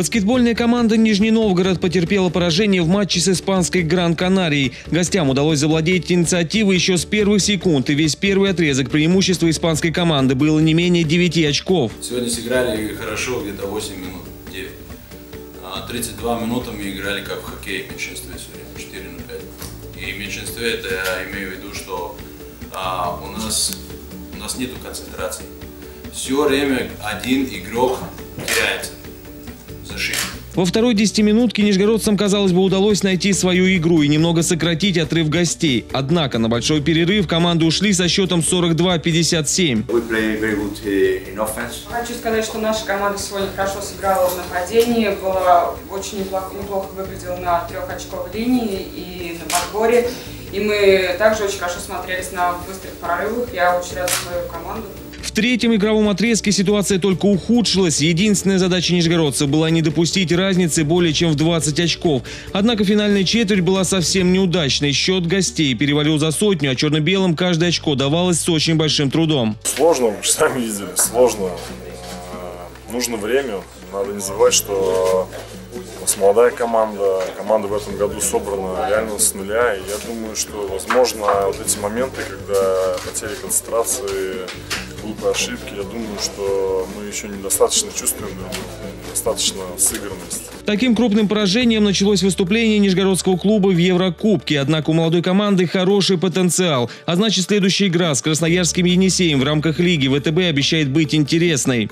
Баскетбольная команда Нижний Новгород потерпела поражение в матче с испанской Гран-Канарией. Гостям удалось завладеть инициативой еще с первых секунд, и весь первый отрезок преимущества испанской команды было не менее 9 очков. Сегодня сыграли хорошо, где-то 8 минут, 9. А 32 минуты мы играли как в хоккей в меньшинстве все время, 4 на 5. И в меньшинстве это я имею в виду, что а, у нас у нас нету концентрации. Все время один игрок теряется шип. Во второй десятиминутке нижегородцам, казалось бы, удалось найти свою игру и немного сократить отрыв гостей. Однако на большой перерыв команды ушли со счетом 42-57. We play very good uh. Хочу сказать, что наша команда сегодня хорошо сыграла в нападении, была очень неплохо, неплохо выглядела на трехочковой линии и на подборе. И мы также очень хорошо смотрелись на быстрых прорывах. Я очень рада свою команду. Третьем игровом отрезке ситуация только ухудшилась. Единственная задача нижегородцев была не допустить разницы более чем в 20 очков. Однако финальная четверть была совсем неудачной. Счет гостей перевалил за сотню, а черно-белым каждое очко давалось с очень большим трудом. Сложно, вы же сами видели, сложно. Э, Нужно время. Надо не забывать, что у нас молодая команда. Команда в этом году собрана реально с нуля. И я думаю, что, возможно, вот эти моменты, когда потери концентрации, глупые ошибки, я думаю, что мы еще недостаточно чувствуем, недостаточно сыгранность. Таким крупным поражением началось выступление Нижегородского клуба в Еврокубке. Однако у молодой команды хороший потенциал. А значит, следующая игра с Красноярским Енисеем в рамках лиги ВТБ обещает быть интересной.